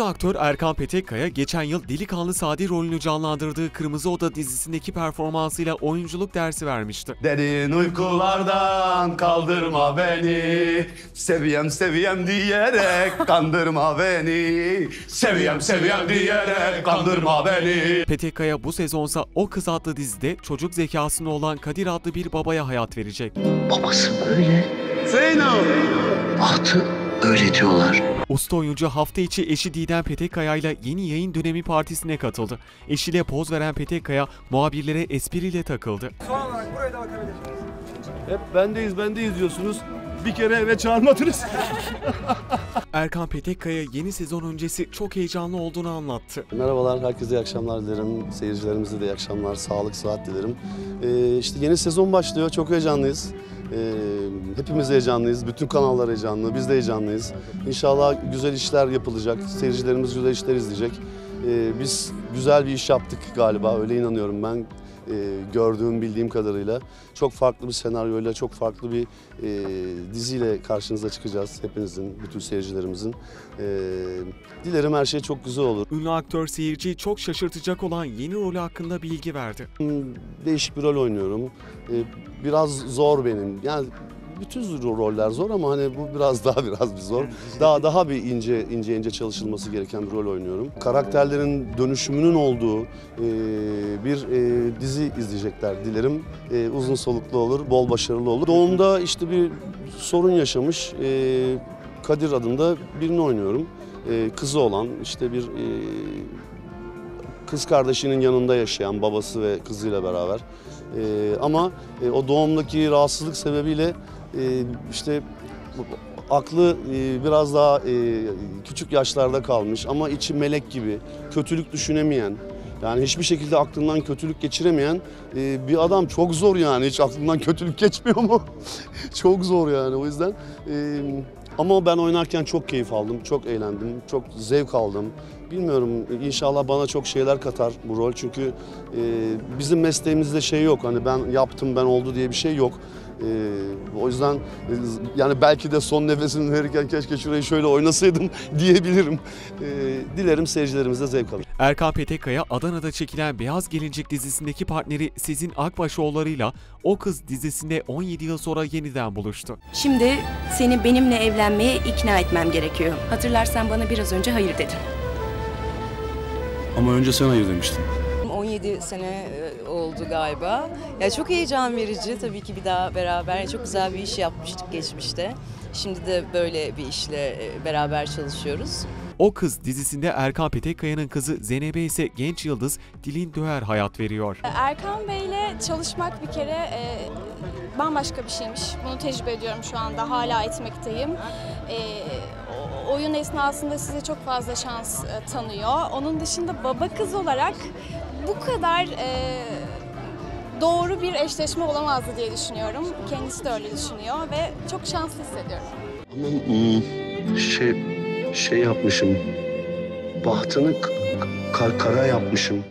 Ünlü aktör Erkan Petekkaya geçen yıl Delikanlı Sadi rolünü canlandırdığı Kırmızı Oda dizisindeki performansıyla oyunculuk dersi vermişti. Derin uykulardan kaldırma beni Seviyem seviyem diyerek kandırma beni Seviyem seviyem diyerek kandırma beni Petekkaya bu sezonsa O Kız adlı dizide çocuk zekasında olan Kadir adlı bir babaya hayat verecek. Babası böyle, Zeyno bahtı öyle diyorlar. Usta oyuncu hafta içi eşi Didem Petekkaya ile yeni yayın dönemi partisine katıldı. Eşiyle poz veren Petekkaya muhabirlere espriyle takıldı. Hep bendeyiz bendeyiz diyorsunuz. Bir kere eve çağırmadınız. Erkan Petekkaya yeni sezon öncesi çok heyecanlı olduğunu anlattı. Merhabalar, herkese iyi akşamlar dilerim. Seyircilerimize de iyi akşamlar, sağlık, sıhhat dilerim. Ee, işte yeni sezon başlıyor, çok heyecanlıyız. Ee, hepimiz heyecanlıyız, bütün kanallar heyecanlı, biz de heyecanlıyız. İnşallah güzel işler yapılacak, seyircilerimiz güzel işler izleyecek. Ee, biz güzel bir iş yaptık galiba, öyle inanıyorum ben. Ee, gördüğüm, bildiğim kadarıyla. Çok farklı bir senaryoyla, çok farklı bir e, diziyle karşınıza çıkacağız hepinizin, bütün seyircilerimizin. Ee, dilerim her şey çok güzel olur. Ünlü aktör seyirciyi çok şaşırtacak olan yeni rolü hakkında bilgi verdi. Değişik bir rol oynuyorum. Ee, Biraz zor benim. Yani bütün ro- roller zor ama hani bu biraz daha biraz bir zor. Daha daha bir ince ince ince çalışılması gereken bir rol oynuyorum. Karakterlerin dönüşümünün olduğu e, bir e, dizi izleyecekler dilerim. E, uzun soluklu olur, bol başarılı olur. Doğumda işte bir sorun yaşamış e, Kadir adında birini oynuyorum. E, kızı olan işte bir e, kız kardeşinin yanında yaşayan babası ve kızıyla beraber. Ee, ama e, o doğumdaki rahatsızlık sebebiyle e, işte aklı e, biraz daha e, küçük yaşlarda kalmış ama içi melek gibi, kötülük düşünemeyen, yani hiçbir şekilde aklından kötülük geçiremeyen e, bir adam çok zor yani. Hiç aklından kötülük geçmiyor mu? çok zor yani o yüzden. e, ama ben oynarken çok keyif aldım, çok eğlendim, çok zevk aldım. Bilmiyorum inşallah bana çok şeyler katar bu rol çünkü e, bizim mesleğimizde şey yok hani ben yaptım ben oldu diye bir şey yok. E, o yüzden e, yani belki de son nefesini verirken keşke şurayı şöyle oynasaydım diyebilirim. E, dilerim seyircilerimiz de zevk alır. Erkan Petekkaya Adana'da çekilen Beyaz Gelincik dizisindeki partneri Sizin Akbaşoğulları'yla O Kız dizisinde 17 yıl sonra yeniden buluştu. Şimdi seni benimle evlenmeye ikna etmem gerekiyor. Hatırlarsan bana biraz önce hayır dedin. Ama önce sen hayır demiştin. 17 sene e, oldu galiba. Ya çok heyecan verici tabii ki bir daha beraber çok güzel bir iş yapmıştık geçmişte. Şimdi de böyle bir işle e, beraber çalışıyoruz. O Kız dizisinde Erkan Petekkaya'nın kızı Zeynep'e ise genç yıldız Dilin Döğer hayat veriyor. Erkan Bey'le çalışmak bir kere e, bambaşka bir şeymiş. Bunu tecrübe ediyorum şu anda. Hala etmekteyim. E, oyun esnasında size çok fazla şans e, tanıyor. Onun dışında baba kız olarak bu kadar e, doğru bir eşleşme olamazdı diye düşünüyorum. Kendisi de öyle düşünüyor ve çok şanslı hissediyorum. Ama hmm, şey şey yapmışım. Bahtını kara yapmışım.